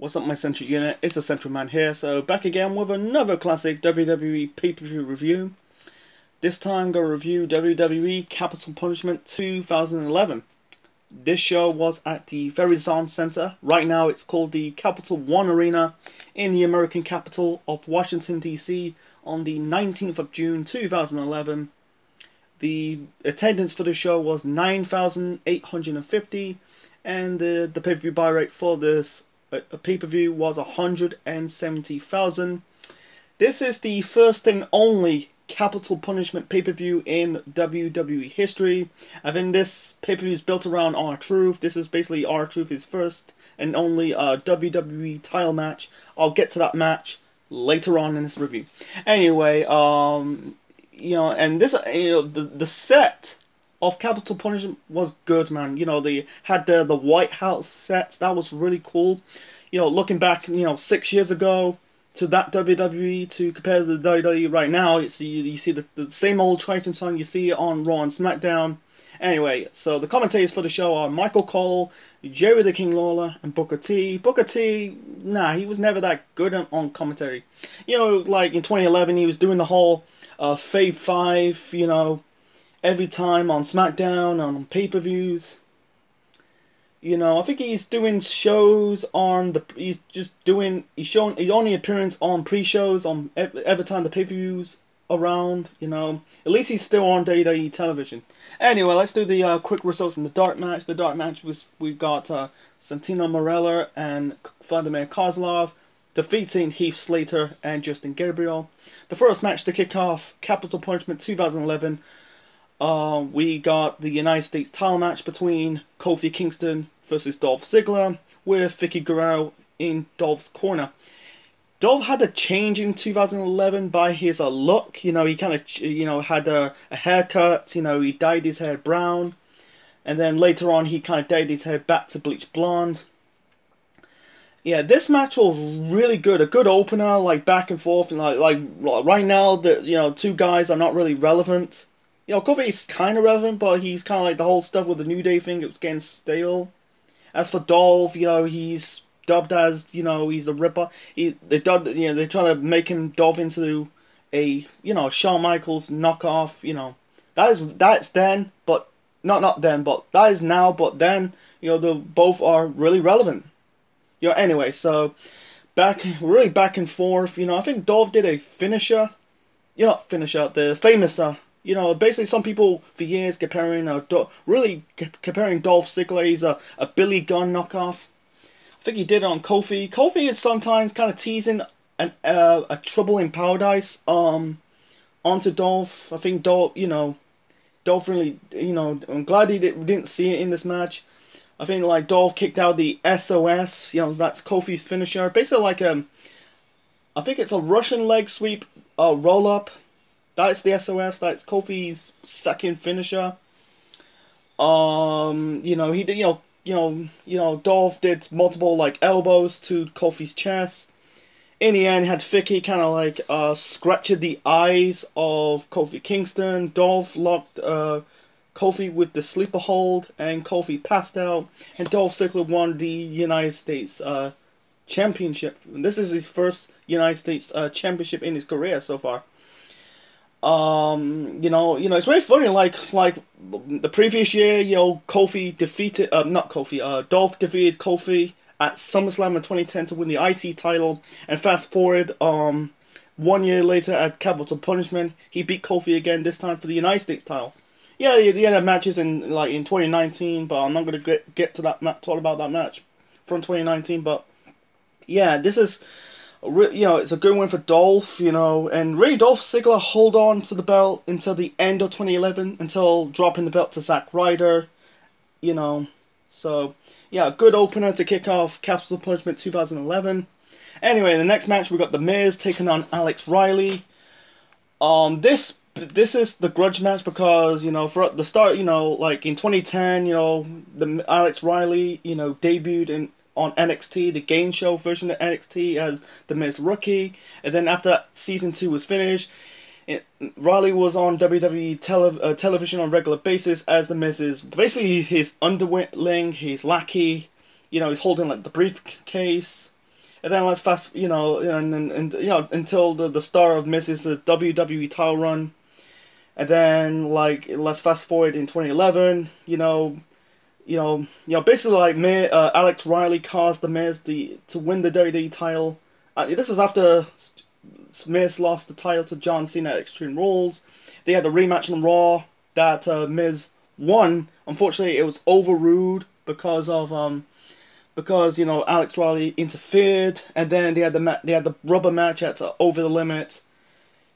What's up, my Central Unit? It's the Central Man here, so back again with another classic WWE pay-per-view review. This time, I'm going to review WWE Capital Punishment 2011. This show was at the Verizon Center. Right now, it's called the Capital One Arena in the American capital of Washington, D.C. on the 19th of June 2011. The attendance for the show was 9,850 and the, uh, the pay-per-view buy rate for this a, a pay-per-view was 170,000. This is the first and only capital punishment pay-per-view in WWE history. I think this pay-per-view is built around R-Truth. This is basically R-Truth's first and only uh, WWE title match. I'll get to that match later on in this review. Anyway, um, you know, and this, you know, the the set of Capital Punishment was good, man. You know, they had the the White House set. That was really cool. You know, looking back, you know, six years ago to that WWE to compare to the WWE right now, it's you, you see the, the same old Triton song you see on Raw and SmackDown. Anyway, so the commentators for the show are Michael Cole, Jerry the King Lawler, and Booker T. Booker T, nah, he was never that good on, on commentary. You know, like in 2011, he was doing the whole uh, Fave 5, you know, every time on SmackDown, on pay-per-views. You know, I think he's doing shows on the. He's just doing. He's showing. He's only appearance on pre-shows on every time the pay-per-views around. You know, at least he's still on WWE television. Anyway, let's do the uh, quick results in the dark match. The dark match was we've got uh, Santino Marella and Vladimir Kozlov defeating Heath Slater and Justin Gabriel. The first match to kick off Capital Punishment 2011 uh, we got the United States title match between Kofi Kingston versus Dolph Ziggler with Vickie Guerrero in Dolph's corner. Dolph had a change in 2011 by his uh, look. You know, he kind of, you know, had a, a haircut. You know, he dyed his hair brown. And then later on, he kind of dyed his hair back to bleach blonde. Yeah, this match was really good. A good opener, like back and forth. And like, like right now, the you know two guys are not really relevant you know, Kofi is kind of relevant, but he's kind of like the whole stuff with the New Day thing, it was getting stale. As for Dolph, you know, he's dubbed as, you know, he's a ripper. He, they dubbed, you know, they're trying to make him Dolph into a, you know, Shawn Michaels knockoff, you know. That is, that's then, but, not, not then, but that is now, but then, you know, the both are really relevant. You know, anyway, so, back, really back and forth, you know, I think Dolph did a finisher, you know, not finisher, the famous, uh, you know, basically some people for years comparing, uh, really comparing Dolph Ziggler, he's a, a Billy Gunn knockoff. I think he did it on Kofi. Kofi is sometimes kind of teasing an, uh, a trouble in paradise um, onto Dolph. I think Dolph, you know, Dolph really, you know, I'm glad he did, didn't see it in this match. I think like Dolph kicked out the SOS, you know, that's Kofi's finisher. Basically like um, I think it's a Russian leg sweep uh, roll up that's the SOS. That's Kofi's second finisher. Um, you know, he did, you know, you know, you know, Dolph did multiple like elbows to Kofi's chest. In the end, had Vickie kind of like uh scratched the eyes of Kofi Kingston. Dolph locked uh Kofi with the sleeper hold, and Kofi passed out. And Dolph Ziggler won the United States uh championship. This is his first United States uh, championship in his career so far um, you know, you know, it's very funny. Like, like the previous year, you know, Kofi defeated, uh, not Kofi, uh, Dolph defeated Kofi at SummerSlam in 2010 to win the IC title. And fast forward, um, one year later at Capital Punishment, he beat Kofi again. This time for the United States title. Yeah, the end of matches in like in 2019, but I'm not gonna get get to that talk about that match from 2019. But yeah, this is you know, it's a good win for Dolph, you know, and really Dolph Ziggler hold on to the belt until the end of 2011, until dropping the belt to Zack Ryder, you know. So, yeah, good opener to kick off Capital Punishment 2011. Anyway, in the next match we got The Miz taking on Alex Riley. Um, this this is the grudge match because you know for the start, you know, like in 2010, you know, the Alex Riley, you know, debuted in on NXT, the game show version of NXT as the Miz Rookie. And then after season two was finished, it, Riley was on WWE tele, uh, television on regular basis as the Miz's basically his underling, his lackey. You know, he's holding like the briefcase. And then let's fast, you know, and, and, and you know, until the, the start of Miz's WWE title run. And then, like, let's fast forward in 2011, you know, you know, you know, basically like Miz, uh, Alex Riley caused the Miz the to win the WWE title. Uh, this is after Miz lost the title to John Cena at Extreme Rules. They had the rematch on Raw that uh, Miz won. Unfortunately, it was overruled because of um because you know Alex Riley interfered, and then they had the they had the rubber match at uh, Over the Limit.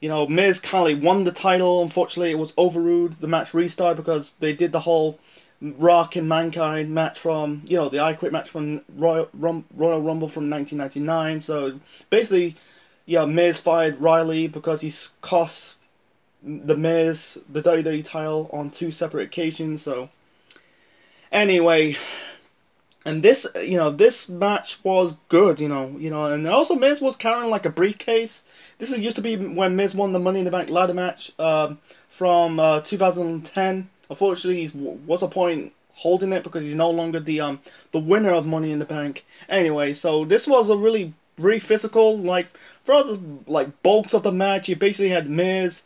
You know, Miz Kali won the title. Unfortunately, it was overruled. The match restarted because they did the whole Rock and Mankind match from, you know, the I Quit match from Royal, Rum, Royal Rumble from 1999. So basically, yeah, Miz fired Riley because he's cost the Miz the WWE title on two separate occasions. So anyway, and this, you know, this match was good, you know, you know, and also Miz was carrying like a briefcase. This is used to be when Miz won the Money in the Bank ladder match um, from uh, 2010 Unfortunately, he's what's the point holding it because he's no longer the um the winner of Money in the Bank. Anyway, so this was a really really physical like for the like bulks of the match. You basically had Miz,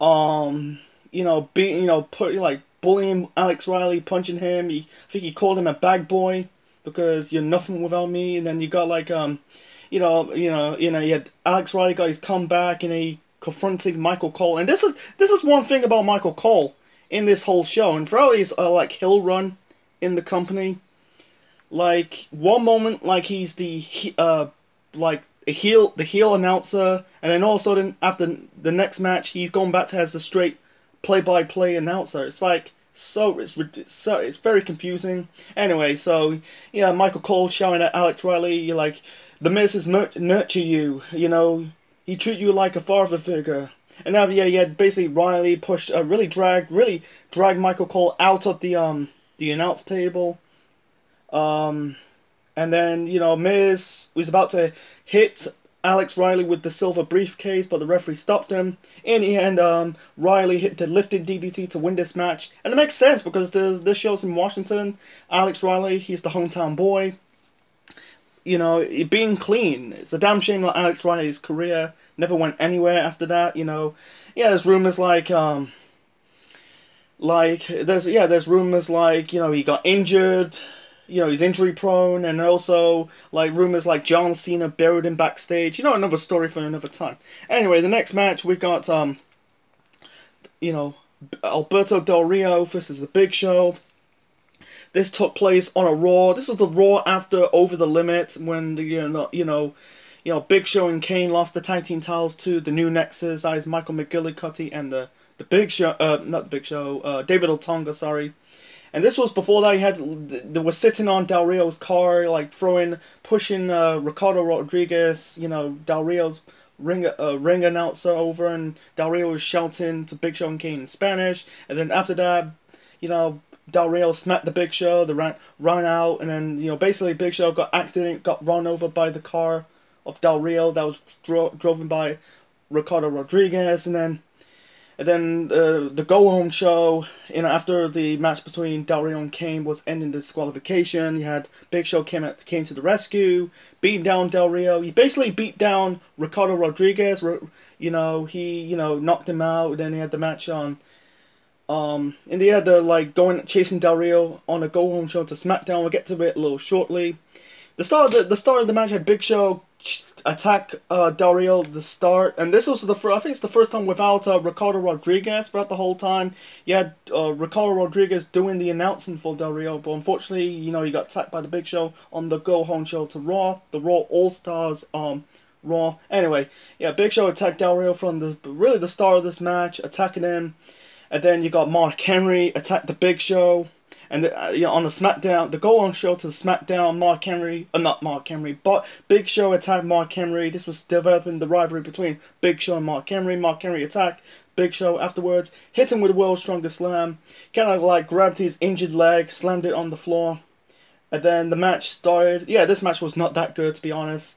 um, you know, beating you know put like bullying Alex Riley, punching him. He, I think he called him a bag boy because you're nothing without me. And then you got like um, you know, you know, you know, you had Alex Riley got his comeback and he confronting Michael Cole. And this is this is one thing about Michael Cole in this whole show, and throughout his uh, like hill run in the company, like one moment like he's the uh like a heel the heel announcer, and then all of a sudden after the next match he's gone back to as the straight play by play announcer. It's like so it's so it's very confusing. Anyway, so yeah, Michael Cole shouting at Alex Riley, like the Miz has nurture you, you know, he treat you like a father figure. And now, yeah, yeah, basically Riley pushed, uh, really dragged, really dragged Michael Cole out of the um the announce table. Um, and then you know Miz was about to hit Alex Riley with the silver briefcase, but the referee stopped him. In the end, um, Riley hit the lifted DDT to win this match, and it makes sense because this this show's in Washington. Alex Riley, he's the hometown boy. You know, being clean. It's a damn shame that Alex Riley's career never went anywhere after that. You know, yeah, there's rumors like um, like there's yeah, there's rumors like you know he got injured. You know he's injury prone, and also like rumors like John Cena buried him backstage. You know another story for another time. Anyway, the next match we got um, you know, Alberto Del Rio versus the Big Show. This took place on a Raw. This was the Raw after Over the Limit when the you know you know you know, Big Show and Kane lost the tag team titles to the new Nexus, as Michael McGillicutty and the the Big Show, uh, not the Big Show, uh, David Otunga, sorry. And this was before they had they were sitting on Del Rio's car, like throwing, pushing uh, Ricardo Rodriguez, you know, Del Rio's ring uh, ring announcer over, and Del Rio was shouting to Big Show and Kane in Spanish. And then after that, you know, Del Rio smacked the Big Show, the ran ran out, and then you know basically Big Show got accident, got run over by the car of Del Rio that was dro- driven by Ricardo Rodriguez, and then and then uh, the go home show, you know, after the match between Del Rio and Kane was ending disqualification, you had Big Show came at, came to the rescue, beating down Del Rio. He basically beat down Ricardo Rodriguez. You know, he you know knocked him out. Then he had the match on. Um, and they had the like going chasing Del Rio on a go home show to SmackDown. We'll get to it a little shortly. The start of the, the start of the match had Big Show attack uh, Del Rio the start, and this was the first. I think it's the first time without uh, Ricardo Rodriguez. Throughout the whole time, you had uh, Ricardo Rodriguez doing the announcing for Del Rio, but unfortunately, you know, he got attacked by the Big Show on the Go Home show to Raw, the Raw All Stars um Raw. Anyway, yeah, Big Show attacked Del Rio from the really the start of this match, attacking him, and then you got Mark Henry attack the Big Show. And the, uh, you know, on the SmackDown, the go on show to SmackDown, Mark Henry, uh, not Mark Henry, but Big Show attacked Mark Henry. This was developing the rivalry between Big Show and Mark Henry. Mark Henry attacked Big Show afterwards, hit him with a world's strongest slam, kind of like grabbed his injured leg, slammed it on the floor, and then the match started. Yeah, this match was not that good to be honest.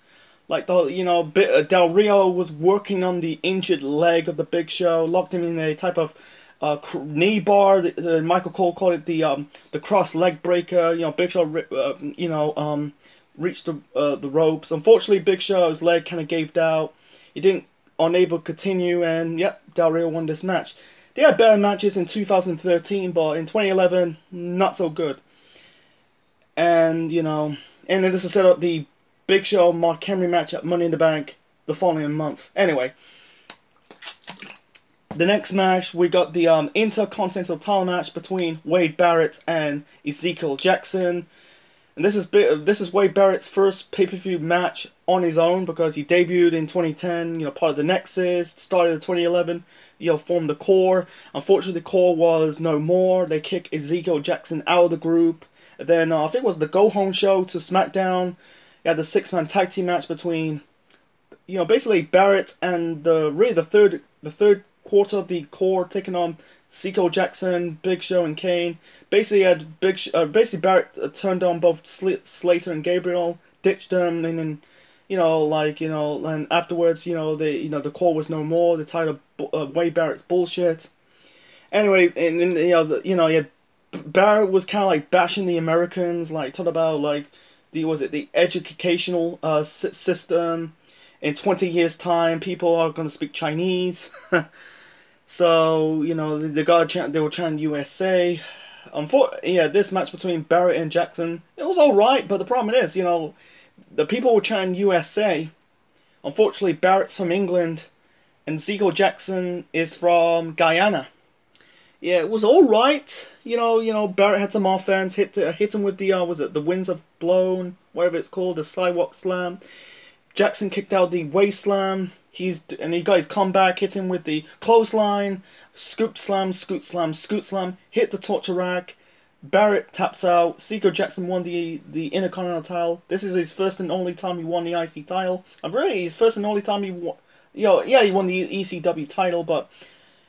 Like the you know, Del Rio was working on the injured leg of the Big Show, locked him in a type of uh, knee bar. The, the, Michael Cole called it the um, the cross leg breaker. You know, Big Show, uh, you know, um, reached the uh, the ropes. Unfortunately, Big Show's leg kind of gave out. He didn't unable to continue, and yep, Del Rio won this match. They had better matches in 2013, but in 2011, not so good. And you know, and then this is set up the Big Show Mark Henry match at Money in the Bank the following month. Anyway, the next match we got the um, Intercontinental title match between Wade Barrett and Ezekiel Jackson. And this is this is Wade Barrett's first pay per view match on his own because he debuted in 2010. You know, part of the Nexus, started in 2011. You know, formed the core. Unfortunately, the core was no more. They kicked Ezekiel Jackson out of the group. Then uh, I think it was the Go Home show to SmackDown. You had the six man tag team match between, you know, basically Barrett and the really the third the third quarter of the core taking on Seiko Jackson, Big Show, and Kane. Basically, had Big Sh- uh, basically Barrett uh, turned on both Sl- Slater and Gabriel, ditched them, and then you know, like you know, and afterwards, you know, the you know the core was no more. The title uh, Wade Barrett's bullshit. Anyway, and, and you know, the, you know, yeah, Barrett was kind of like bashing the Americans, like talking about like the was it the educational uh system. In 20 years' time, people are going to speak Chinese. So you know they got they were chanting USA. Unfortunately, yeah, this match between Barrett and Jackson it was all right, but the problem is you know the people were chanting USA. Unfortunately, Barrett's from England, and Zico Jackson is from Guyana. Yeah, it was all right. You know, you know Barrett had some offense, hit uh, hit him with the uh, was it the winds have blown, whatever it's called, the sidewalk slam. Jackson kicked out the Wasteland. He's and he got his comeback, hit him with the clothesline, scoop slam, scoot slam, scoot slam, hit the torture rack. Barrett taps out. Seiko Jackson won the the Intercontinental title. This is his first and only time he won the IC title. I'm really his first and only time he won. You know, yeah, he won the ECW title, but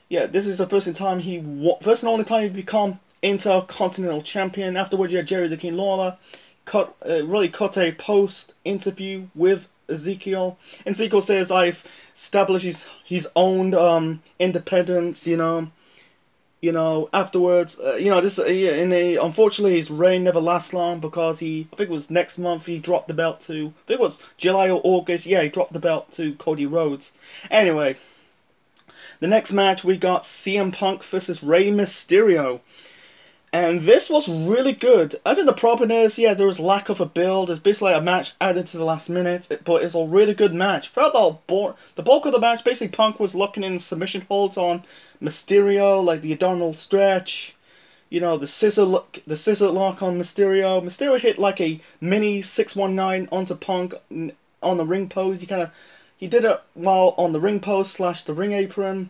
yeah, this is the first time he won, first and only time he become Intercontinental Champion. Afterwards, you had Jerry the King Lawler cut uh, really cut a post interview with Ezekiel. And Ezekiel says, I've established his, his own um, independence, you know. You know, afterwards, uh, you know, this, uh, in a, unfortunately, his reign never lasts long because he, I think it was next month, he dropped the belt to, I think it was July or August, yeah, he dropped the belt to Cody Rhodes. Anyway, the next match we got CM Punk versus Rey Mysterio. And this was really good. I think the problem is, yeah, there was lack of a build. It's basically a match added to the last minute, but it's a really good match. Throughout the, the bulk of the match, basically Punk was locking in submission holds on Mysterio, like the abdominal stretch, you know, the scissor look, the scissor lock on Mysterio. Mysterio hit like a mini 619 onto Punk on the ring post. He kind of, he did it while on the ring post slash the ring apron.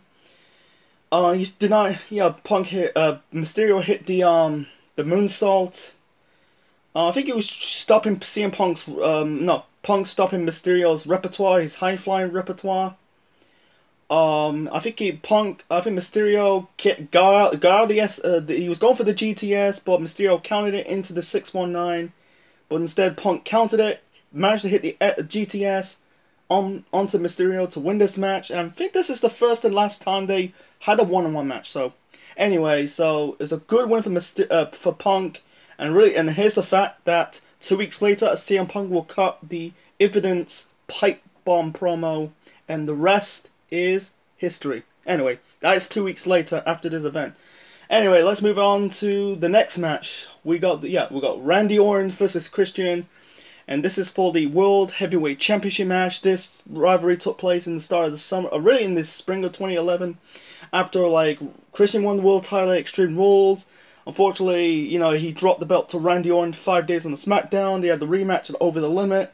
Uh, he not. Yeah, Punk hit. Uh, Mysterio hit the um the moonsault. Uh, I think he was stopping CM Punk's um no Punk stopping Mysterio's repertoire, his high flying repertoire. Um, I think he Punk. I think Mysterio got out got out the S. Uh, the, he was going for the GTS, but Mysterio counted it into the six one nine. But instead, Punk counted it, managed to hit the uh, GTS on onto Mysterio to win this match. And I think this is the first and last time they had a one-on-one match. So anyway, so it's a good win for Myster- uh, for Punk, and really, and here's the fact that two weeks later, CM Punk will cut the evidence pipe bomb promo, and the rest is history. Anyway, that is two weeks later after this event. Anyway, let's move on to the next match. We got yeah, we got Randy Orton versus Christian, and this is for the World Heavyweight Championship match. This rivalry took place in the start of the summer, or uh, really in the spring of 2011 after like Christian won the world title at Extreme Rules. Unfortunately, you know, he dropped the belt to Randy Orton five days on the SmackDown. They had the rematch at Over the Limit.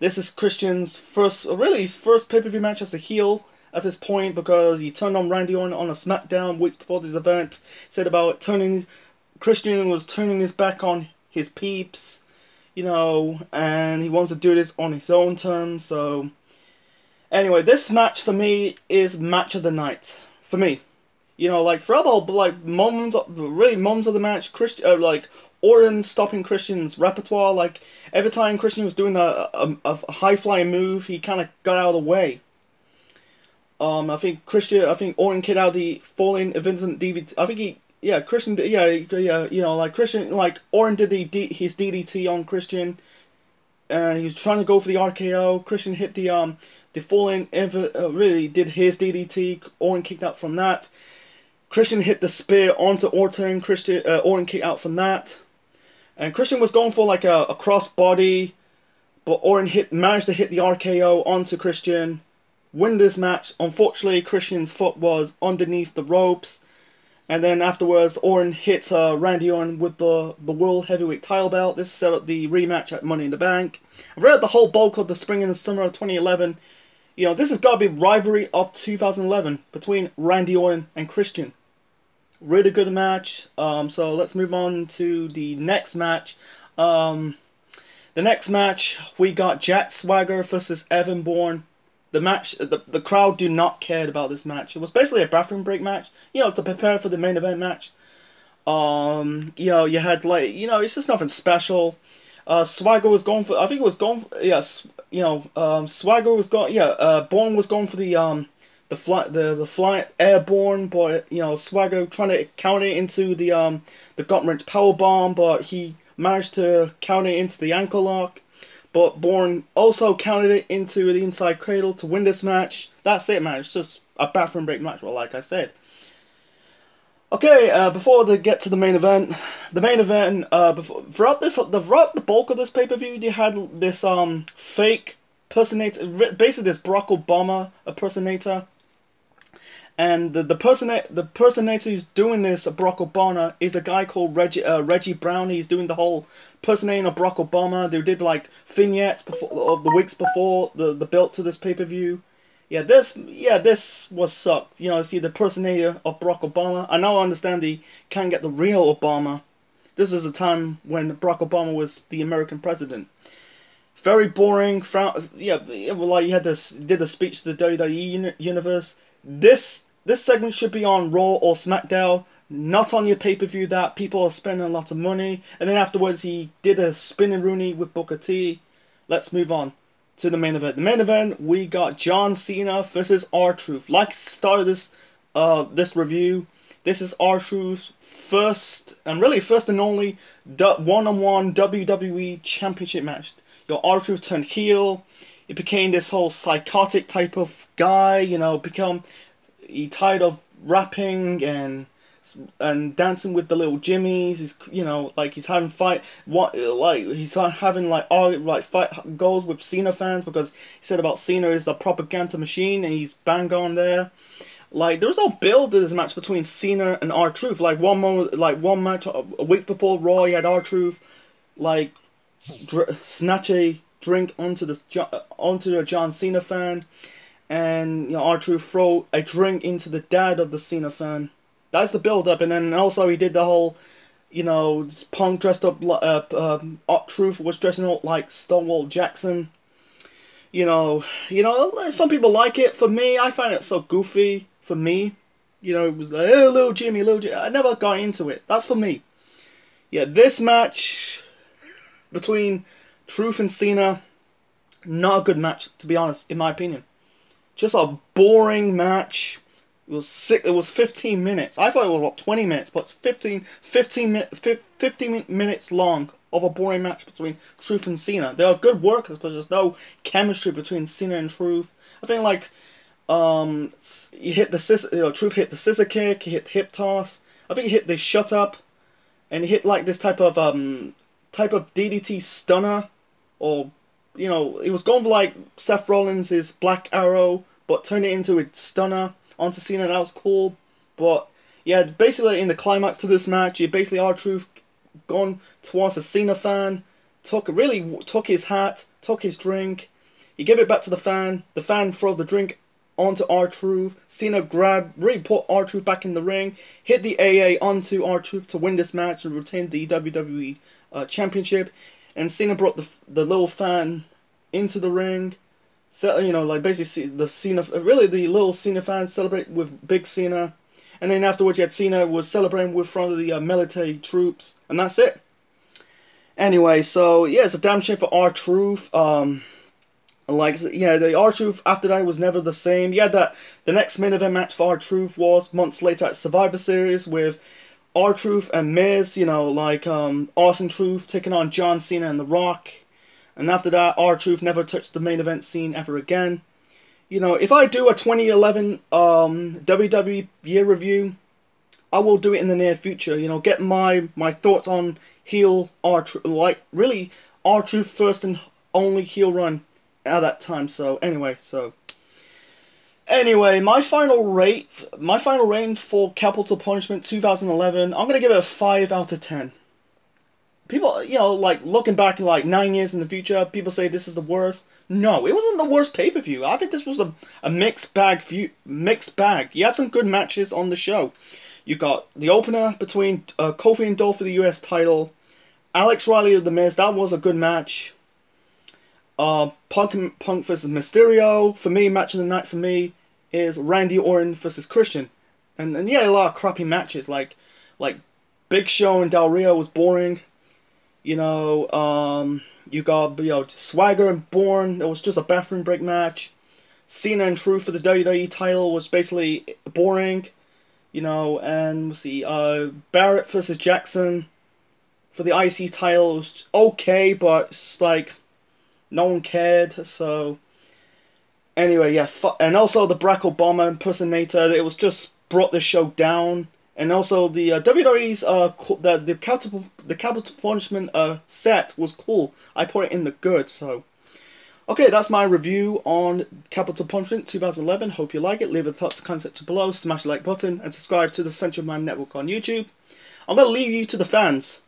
This is Christian's first, really his first pay-per-view match as a heel at this point because he turned on Randy Orton on a SmackDown week before this event. Said about turning, Christian was turning his back on his peeps, you know, and he wants to do this on his own terms. So Anyway, this match for me is match of the night for me. You know, like for other like moments, of, really moments of the match, Christian uh, like Orton stopping Christian's repertoire. Like every time Christian was doing a a, a high flying move, he kind of got out of the way. Um, I think Christian, I think Orton kicked out the falling inverted DDT. I think he, yeah, Christian, yeah, yeah, you know, like Christian, like Orton did the D, his DDT on Christian, and he was trying to go for the RKO. Christian hit the um the falling ever uh, really did his DDT. Orton kicked out from that. Christian hit the spear onto Orton. Christian uh, Orton kicked out from that, and Christian was going for like a, a cross body, but Orton hit managed to hit the RKO onto Christian, win this match. Unfortunately, Christian's foot was underneath the ropes, and then afterwards Orton hit uh, Randy Orton with the the World Heavyweight Title belt. This set up the rematch at Money in the Bank. I've read the whole bulk of the spring and the summer of 2011 you know, this has got to be rivalry of 2011 between Randy Orton and Christian. Really good match. Um, so let's move on to the next match. Um, the next match, we got Jack Swagger versus Evan Bourne. The match, the, the crowd do not care about this match. It was basically a bathroom break match, you know, to prepare for the main event match. Um, you know, you had like, you know, it's just nothing special. Uh, Swagger was going for, I think it was going, for, yes, you know, um, Swagger was going, yeah, uh, Bourne was going for the, um, the fly, the, the fly, airborne, but, you know, Swagger trying to counter it into the, um, the gut wrench power bomb, but he managed to counter it into the ankle lock. But Bourne also counted it into the inside cradle to win this match. That's it, man. It's just a bathroom break match, well, like I said. Okay, uh, before they get to the main event, the main event, uh, before, throughout this, the throughout the bulk of this pay per view, they had this um fake personator, basically this Barack Obama impersonator, and the the the personator who's doing this Barack Obama is a guy called Reggie uh, Reggie Brown. He's doing the whole personating of Barack Obama. They did like vignettes before the weeks before the the build to this pay per view yeah, this yeah this was sucked. You know, see the personator of Barack Obama. I now understand he can't get the real Obama. This was a time when Barack Obama was the American president. Very boring. Yeah, well, like you had this did the speech to the WWE universe. This this segment should be on Raw or SmackDown, not on your pay per view. That people are spending a lot of money, and then afterwards he did a Spinaroonie with Booker T. Let's move on to the main event. The main event we got John Cena versus R Truth. Like start this uh this review. This is R Truth's first and really first and only one-on-one WWE Championship match. Your R Truth turned heel. He became this whole psychotic type of guy. You know, become he tired of rapping and and dancing with the little Jimmys. He's you know like he's having fight what like he's having like all like fight goals with Cena fans because he said about Cena is a propaganda machine and he's bang on there. Like there was no build to this match between Cena and R Truth. Like one moment, like one match uh, a week before Raw, he had R Truth like snatch a drink onto the uh, onto a John Cena fan, and you know R Truth throw a drink into the dad of the Cena fan that's the build up, and then also he did the whole, you know, Punk dressed up. Uh, um, Truth was dressing up like Stonewall Jackson. You know, you know, some people like it. For me, I find it so goofy. For me, you know, it was like, oh, little Jimmy, little Jimmy. I never got into it. That's for me. Yeah, this match between Truth and Cena, not a good match, to be honest, in my opinion. Just a boring match. It was six, It was 15 minutes. I thought it was like 20 minutes, but it's 15, 15, 15 minutes long of a boring match between Truth and Cena. They are good workers, but there's no chemistry between Cena and Truth. I think like um, he hit the scissor, you know, Truth hit the scissor kick, he hit hip toss. I think he hit the shut up, and he hit like this type of um type of DDT stunner, or you know, he was going for like Seth Rollins' Black Arrow, but turned it into a stunner onto Cena, that was cool. But yeah, basically in the climax to this match, you basically R Truth gone towards a Cena fan, took really took his hat, took his drink, he gave it back to the fan. The fan threw the drink onto R Truth. Cena grabbed, really put R Truth back in the ring, hit the AA onto R Truth to win this match and retain the WWE uh, Championship. And Cena brought the the little fan into the ring. You know, like basically the Cena, really the little Cena fans celebrate with big Cena, and then afterwards you had Cena was celebrating with front of the uh, military troops, and that's it. Anyway, so yeah, it's a damn shame for R Truth. Um, like yeah, the R Truth after that was never the same. Yeah, that the next main event match for R Truth was months later at Survivor Series with R Truth and Miz. You know, like um, Awesome Truth taking on John Cena and The Rock. And after that, R-Truth never touched the main event scene ever again. You know, if I do a 2011 um, WWE year review, I will do it in the near future. You know, get my my thoughts on heel R like really R-Truth first and only heel run at that time. So anyway, so anyway, my final rate, my final rating for Capital Punishment 2011, I'm gonna give it a five out of ten. People, you know, like looking back like nine years in the future, people say this is the worst. No, it wasn't the worst pay per view. I think this was a, a mixed bag. View, mixed bag. You had some good matches on the show. You got the opener between uh, Kofi and Dolph for the U.S. title. Alex Riley of the Miz. That was a good match. Uh, Punk Punk versus Mysterio. For me, match of the night for me is Randy Orton versus Christian. And and yeah, a lot of crappy matches like like Big Show and Del Rio was boring. You know, um, you got you know Swagger and Bourne. It was just a bathroom break match. Cena and Truth for the WWE title was basically boring. You know, and we'll see. Uh, Barrett versus Jackson for the IC title was okay, but it's like no one cared. So anyway, yeah, and also the Barack Obama impersonator. It was just brought the show down and also the uh, WWE's uh the the capital the capital punishment uh set was cool. I put it in the good. So, okay, that's my review on Capital Punishment 2011. Hope you like it. Leave a thoughts concept below. Smash the like button and subscribe to the Central Man Network on YouTube. I'm gonna leave you to the fans.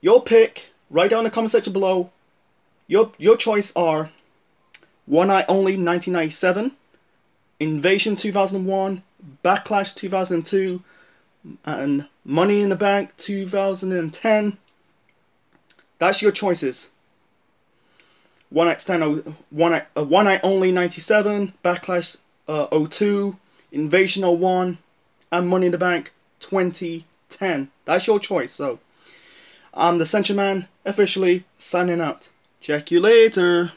Your pick. Write down in the comment section below. Your your choice are One Night Only 1997, Invasion 2001, Backlash 2002 and Money in the Bank 2010. That's your choices. One Night Stand, One Night, uh, One Night Only 97, Backlash uh, 02, Invasion 01, and Money in the Bank 2010. That's your choice. So, I'm the Central Man, officially signing out. Check you later.